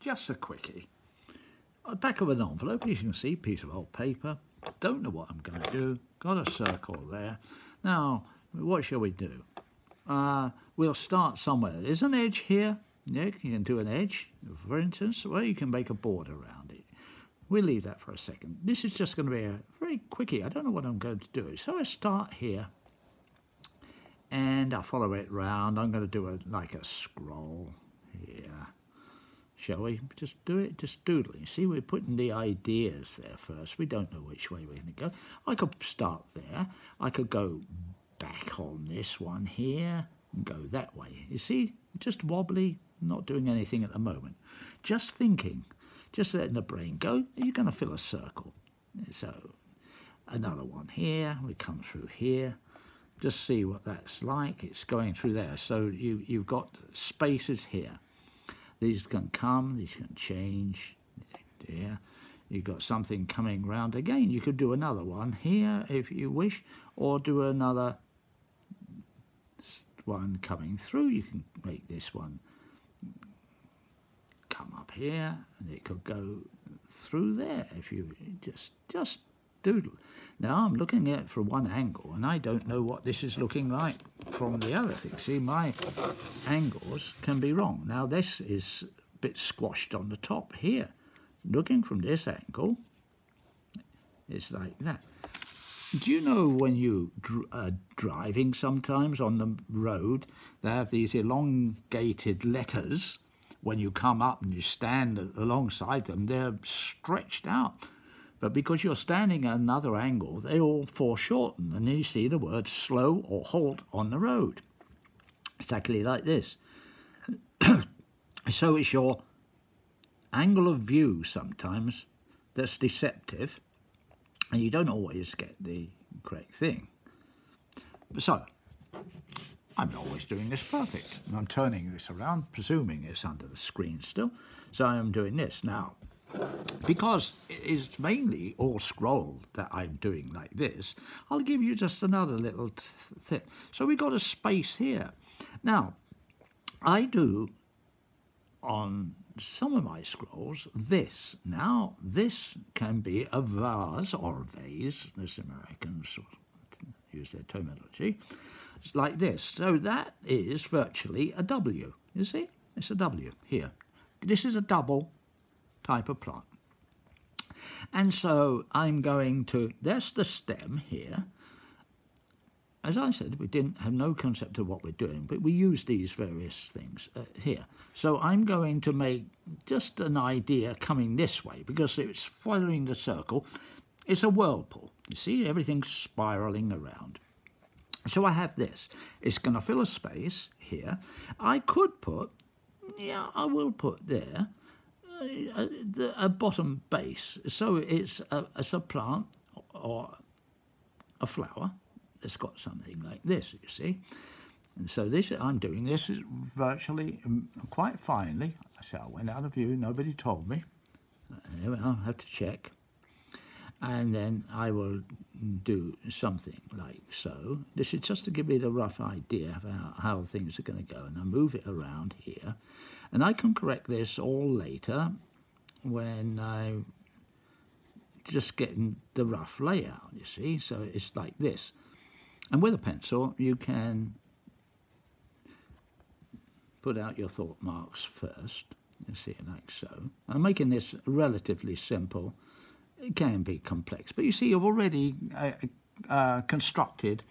just a quickie. At the back of an envelope, as you can see, piece of old paper. Don't know what I'm going to do. Got a circle there. Now, what shall we do? Uh, we'll start somewhere. There's an edge here. Nick, you can do an edge, for instance, or you can make a border around it. We'll leave that for a second. This is just going to be a very quickie. I don't know what I'm going to do. So I start here and I'll follow it round. I'm going to do a like a scroll. Shall we just do it? Just doodling. See, we're putting the ideas there first. We don't know which way we're going to go. I could start there. I could go back on this one here and go that way. You see, just wobbly, not doing anything at the moment. Just thinking, just letting the brain go. You're going to fill a circle. So another one here. We come through here just see what that's like. It's going through there. So you, you've got spaces here. These can come, these can change. There. You've got something coming round again. You could do another one here if you wish, or do another one coming through. You can make this one come up here, and it could go through there if you just just doodle. Now I'm looking at it from one angle and I don't know what this is looking like from the other thing. See, my angles can be wrong. Now this is a bit squashed on the top here. Looking from this angle, it's like that. Do you know when you are uh, driving sometimes on the road, they have these elongated letters. When you come up and you stand alongside them, they're stretched out but because you're standing at another angle, they all foreshorten, and then you see the word slow or halt on the road. Exactly like this. so it's your angle of view sometimes that's deceptive, and you don't always get the correct thing. So, I'm not always doing this perfect. And I'm turning this around, presuming it's under the screen still. So I'm doing this. Now, because it's mainly all scroll that I'm doing like this, I'll give you just another little thing. So we've got a space here. Now, I do on some of my scrolls this. Now, this can be a vase or a vase, as Americans use their terminology. It's like this. So that is virtually a W. You see? It's a W here. This is a double type of plant. And so I'm going to, there's the stem here. As I said, we didn't have no concept of what we're doing, but we use these various things uh, here. So I'm going to make just an idea coming this way because it's following the circle. It's a whirlpool. You see, everything's spiraling around. So I have this. It's going to fill a space here. I could put, yeah, I will put there, a, a bottom base. So it's a, a plant or a flower that's got something like this, you see. And so this, I'm doing this is virtually um, quite finely. So I went out of view, nobody told me. I'll have to check. And then I will do something like so. This is just to give you the rough idea of how, how things are going to go. And I move it around here. And I can correct this all later when I'm just getting the rough layout, you see. So it's like this. And with a pencil, you can put out your thought marks first, you see, like so. I'm making this relatively simple. It can be complex, but you see, you've already uh, uh, constructed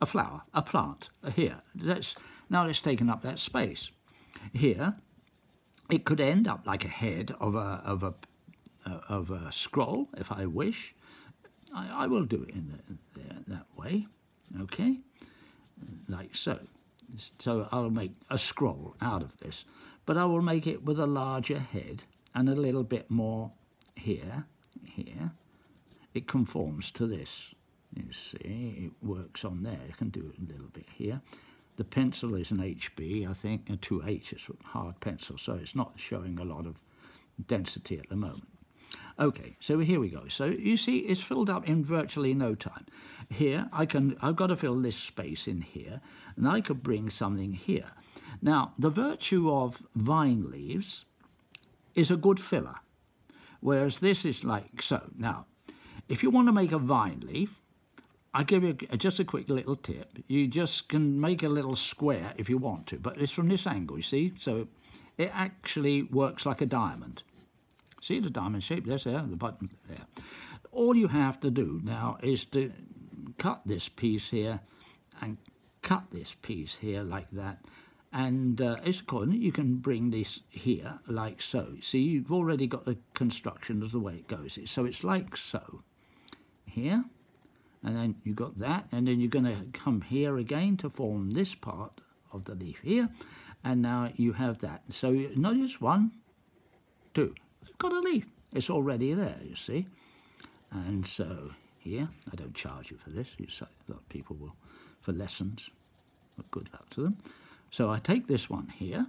a flower, a plant, here. That's, now it's taken up that space. Here, it could end up like a head of a, of a, of a scroll, if I wish. I, I will do it in, the, in that way, okay? Like so. So I'll make a scroll out of this, but I will make it with a larger head and a little bit more here, here. It conforms to this. You see, it works on there. I can do it a little bit here. The pencil is an HB, I think, and 2H is hard pencil, so it's not showing a lot of density at the moment. Okay, so here we go. So you see, it's filled up in virtually no time. Here, I can, I've got to fill this space in here, and I could bring something here. Now, the virtue of vine leaves is a good filler, whereas this is like so. Now, if you want to make a vine leaf, I give you just a quick little tip. You just can make a little square if you want to, but it's from this angle, you see? So it actually works like a diamond. See the diamond shape? There's there, the button there. All you have to do now is to cut this piece here and cut this piece here like that. And uh, it's good. You can bring this here like so. See, you've already got the construction of the way it goes. So it's like so. Here. And then you've got that. And then you're going to come here again to form this part of the leaf here. And now you have that. So not just one, two. You've got a leaf. It's already there, you see. And so here, I don't charge you for this. You say, a lot of people will for lessons. Good luck to them. So I take this one here,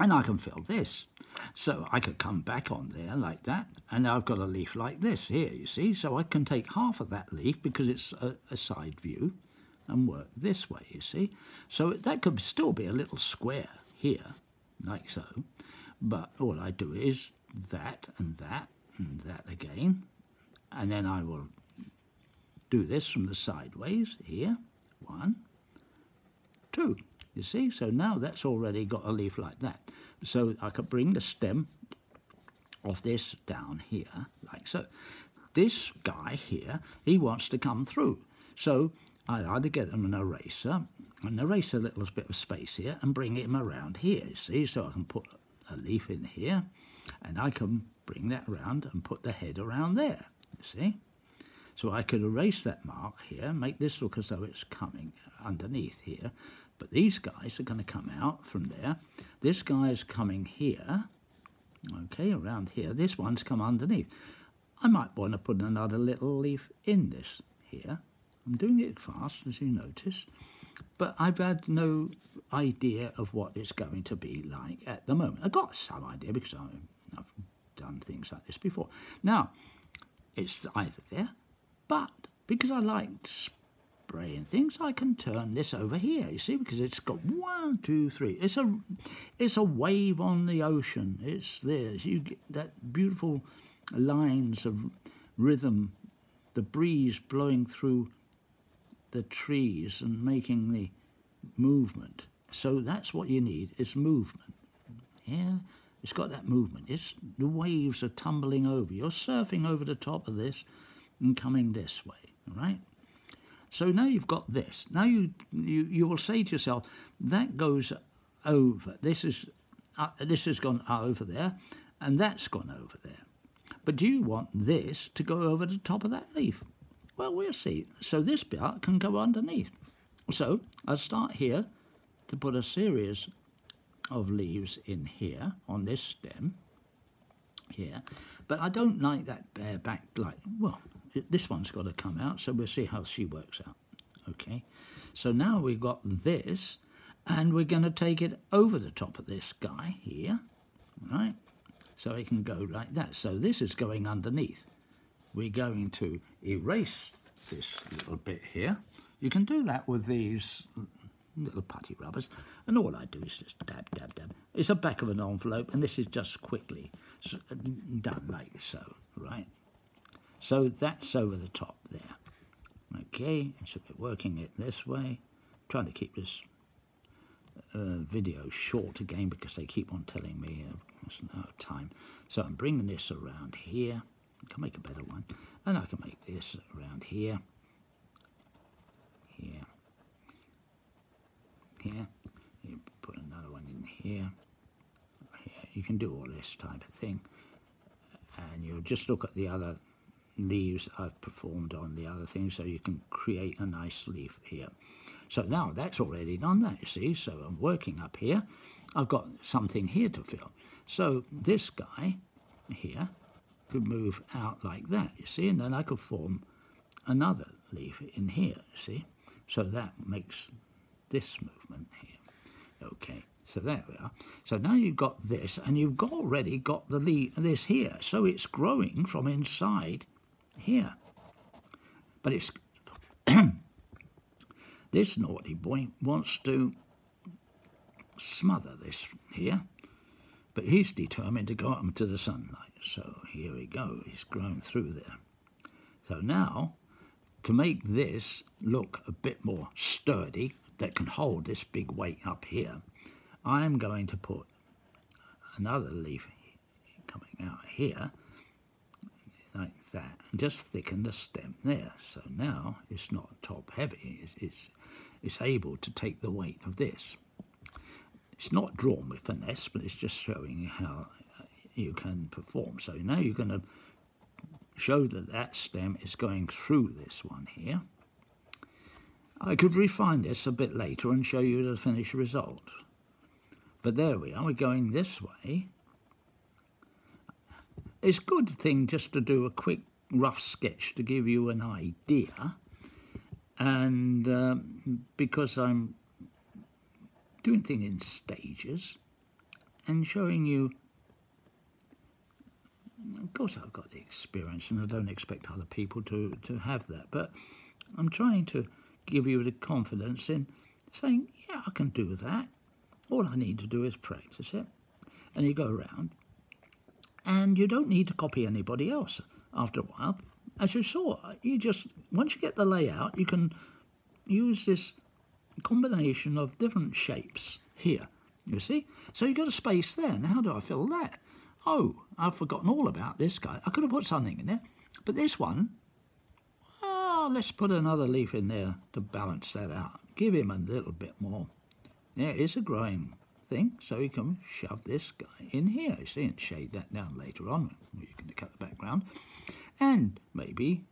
and I can fill this. So I could come back on there like that, and I've got a leaf like this here, you see. So I can take half of that leaf because it's a, a side view and work this way, you see. So that could still be a little square here, like so. But all I do is that and that and that again, and then I will do this from the sideways here. One, two. You see? So now that's already got a leaf like that. So I could bring the stem of this down here, like so. This guy here, he wants to come through. So I either get him an eraser, and erase a little bit of space here, and bring him around here, you see? So I can put a leaf in here, and I can bring that around and put the head around there, you see? So I could erase that mark here, make this look as though it's coming underneath here. But these guys are going to come out from there. This guy is coming here, okay, around here. This one's come underneath. I might want to put another little leaf in this here. I'm doing it fast, as you notice, but I've had no idea of what it's going to be like at the moment. I've got some idea because I've done things like this before. Now, it's either there but because I like things, I can turn this over here, you see, because it's got one, two, three. It's a, it's a wave on the ocean. It's this. You get that beautiful lines of rhythm, the breeze blowing through the trees and making the movement. So that's what you need, is movement. Yeah, it's got that movement. It's the waves are tumbling over. You're surfing over the top of this and coming this way, right? So now you've got this. Now you you, you will say to yourself, that goes over. This is uh, this has gone over there, and that's gone over there. But do you want this to go over the top of that leaf? Well, we'll see. So this bit can go underneath. So I'll start here to put a series of leaves in here on this stem here. But I don't like that bare back, like, well, this one's got to come out, so we'll see how she works out. Okay, so now we've got this, and we're going to take it over the top of this guy here, right? So it can go like that. So this is going underneath. We're going to erase this little bit here. You can do that with these little putty rubbers, and all I do is just dab, dab, dab. It's a back of an envelope, and this is just quickly done like so, right? So that's over the top there. Okay, so we're working it this way. trying to keep this uh, video short again because they keep on telling me uh, there's no time. So I'm bringing this around here. I can make a better one. And I can make this around here. Here. Here. You put another one in here. Here. You can do all this type of thing. And you'll just look at the other leaves I've performed on the other thing so you can create a nice leaf here. So now that's already done that, you see. So I'm working up here. I've got something here to fill. So this guy here could move out like that, you see, and then I could form another leaf in here, see. So that makes this movement here. Okay, so there we are. So now you've got this, and you've already got the leaf, this here. So it's growing from inside here. But it's this naughty boy wants to smother this here, But he's determined to go up into the sunlight. So here we go. He's grown through there. So now, to make this look a bit more sturdy, that can hold this big weight up here, I'm going to put another leaf coming out here, like that, and just thicken the stem there. So now it's not top heavy, it's, it's, it's able to take the weight of this. It's not drawn with finesse, but it's just showing you how you can perform. So now you're going to show that that stem is going through this one here. I could refine this a bit later and show you the finished result. But there we are, we're going this way. It's a good thing just to do a quick rough sketch to give you an idea. And um, because I'm doing things in stages and showing you of course I've got the experience and I don't expect other people to, to have that but I'm trying to give you the confidence in saying yeah I can do that all I need to do is practice it and you go around and you don't need to copy anybody else after a while as you saw you just once you get the layout you can use this combination of different shapes here, you see? So you've got a space there. Now, how do I fill that? Oh, I've forgotten all about this guy. I could have put something in there, but this one, let's put another leaf in there to balance that out. Give him a little bit more. There is a growing thing, so you can shove this guy in here, you see, and shade that down later on. You can cut the background. And maybe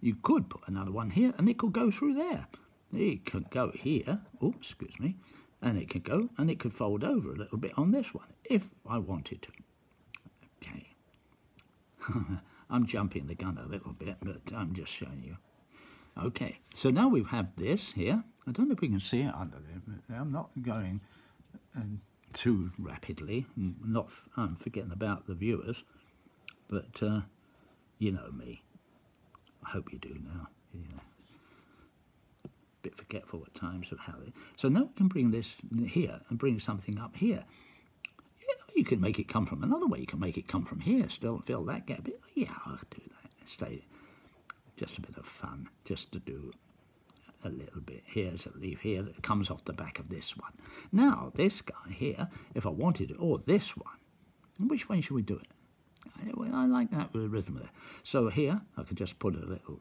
you could put another one here, and it could go through there. It could go here, oops, excuse me, and it could go, and it could fold over a little bit on this one, if I wanted to. Okay. I'm jumping the gun a little bit, but I'm just showing you. Okay, so now we have this here. I don't know if we can see it under there. I'm not going um, too rapidly. I'm not, I'm forgetting about the viewers, but uh, you know me. I hope you do now. You know bit forgetful at times of how they... So now we can bring this here and bring something up here. Can make it come from another way. You can make it come from here, still fill that gap. Yeah, I'll do that. Stay. Just a bit of fun, just to do a little bit. Here's a leaf here that comes off the back of this one. Now, this guy here, if I wanted it, or this one, which way should we do it? I, I like that rhythm there. So here, I could just put a little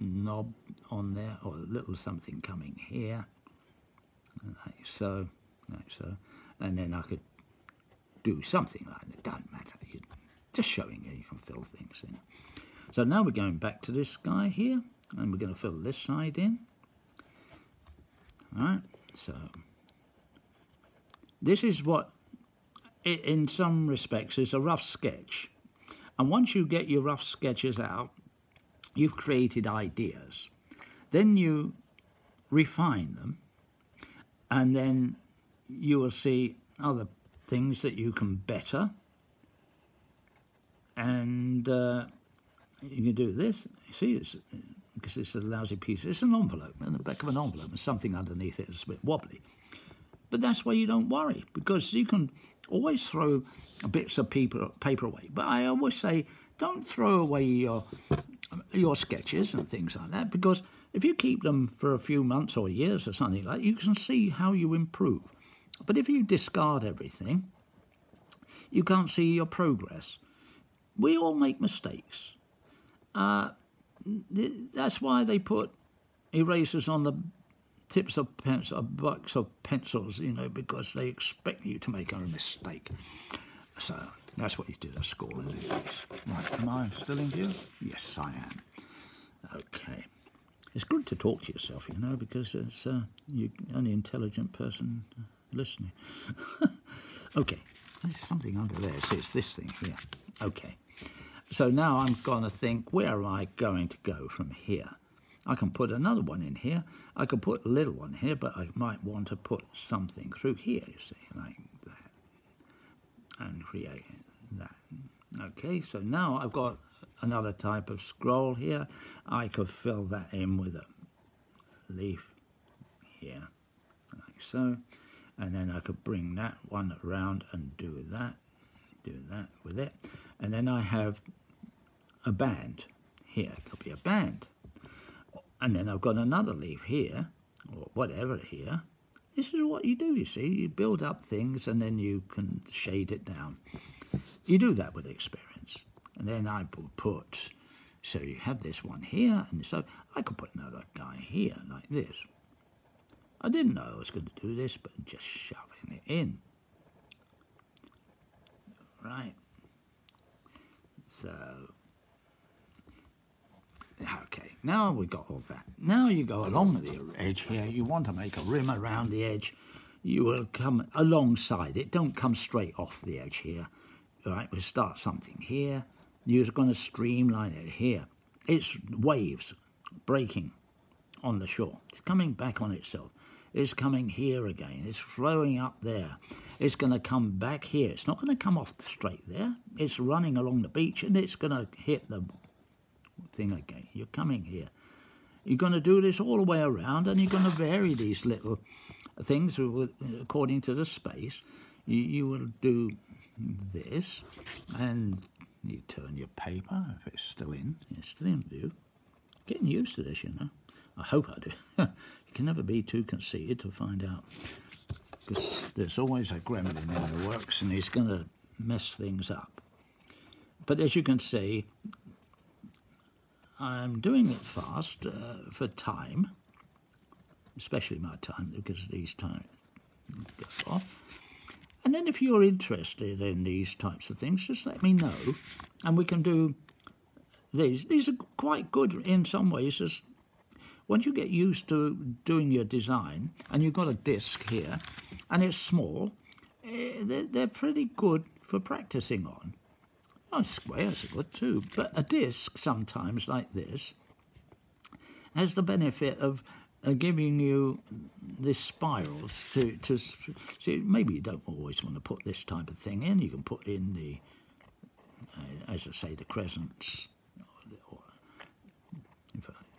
knob on there or a little something coming here like so like so and then I could do something like that. Doesn't matter. You're just showing you you can fill things in. So now we're going back to this guy here and we're going to fill this side in. Alright, so this is what in some respects is a rough sketch. And once you get your rough sketches out you've created ideas. Then you refine them, and then you will see other things that you can better. And uh, you can do this. You see, it's, because it's a lousy piece. It's an envelope, and the back of an envelope, something underneath it is a bit wobbly. But that's why you don't worry, because you can always throw bits of paper, paper away. But I always say, don't throw away your your sketches and things like that because if you keep them for a few months or years or something like that, you can see how you improve. But if you discard everything, you can't see your progress. We all make mistakes. Uh, th that's why they put erasers on the tips of pencil, box of pencils, you know, because they expect you to make a mistake. So that's what you did at school. Right, am I still in view? Yes, I am. Okay. It's good to talk to yourself, you know, because it's uh, you're intelligent person listening. okay, there's something under there. So it's this thing here. Okay. So now I'm going to think, where am I going to go from here? I can put another one in here. I can put a little one here, but I might want to put something through here, you see, like that. And create that. Okay, so now I've got another type of scroll here. I could fill that in with a leaf here, like so. And then I could bring that one around and do that, do that with it, and then I have a band here, could be a band, and then I've got another leaf here, or whatever here. This is what you do, you see, you build up things and then you can shade it down. You do that with experience. And then I put, so you have this one here, and so I could put another guy here like this. I didn't know I was going to do this, but just shoving it in. Right. So, okay, now we've got all that. Now you go along the edge here. You want to make a rim around the edge. You will come alongside it. Don't come straight off the edge here. All right, we'll start something here. You're going to streamline it here. It's waves breaking on the shore. It's coming back on itself. It's coming here again. It's flowing up there. It's going to come back here. It's not going to come off straight there. It's running along the beach and it's going to hit the thing again. You're coming here. You're going to do this all the way around and you're going to vary these little things according to the space. You, you will do this and you turn your paper if it's still in. It's still in view. Getting used to this, you know. I hope I do. can never be too conceited to find out. Because there's always a gremlin in the works and he's going to mess things up. But as you can see, I'm doing it fast uh, for time, especially my time, because these times go off. And then if you're interested in these types of things, just let me know, and we can do these. These are quite good in some ways as once you get used to doing your design and you've got a disc here and it's small, eh, they're, pretty good for practicing on. Oh, squares are good too, but a disc sometimes like this has the benefit of uh, giving you these spirals to, to see. Maybe you don't always want to put this type of thing in. You can put in the, uh, as I say, the crescents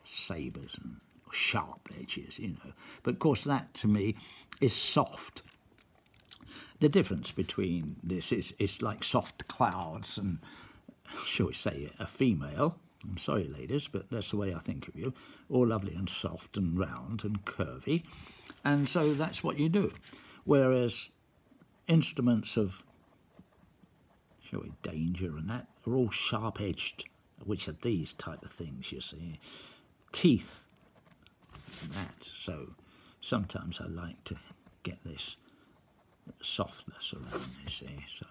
sabres and sharp edges, you know. But of course, that to me is soft. The difference between this is it's like soft clouds and, shall we say, a female. I'm sorry, ladies, but that's the way I think of you. All lovely and soft and round and curvy. And so that's what you do. Whereas instruments of, shall we, danger and that are all sharp edged, which are these type of things, you see teeth that. So sometimes I like to get this softness around, you see, so,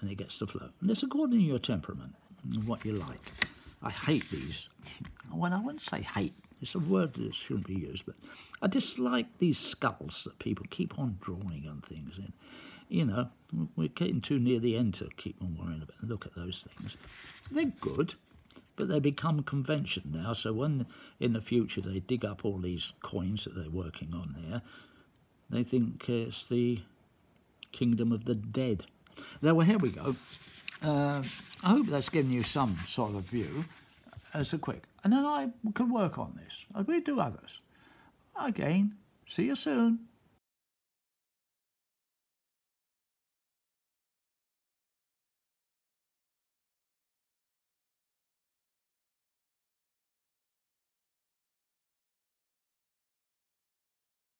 and it gets to flow. And it's according to your temperament and what you like. I hate these. Well, I wouldn't say hate. It's a word that shouldn't be used, but I dislike these skulls that people keep on drawing on things in. You know, we're getting too near the end to keep on worrying about. Look at those things. They're good but they become convention now. So when in the future they dig up all these coins that they're working on there, they think it's the kingdom of the dead. Now, well, here we go. Uh, I hope that's given you some sort of view as a quick. And then I can work on this. Will do others. Again, see you soon.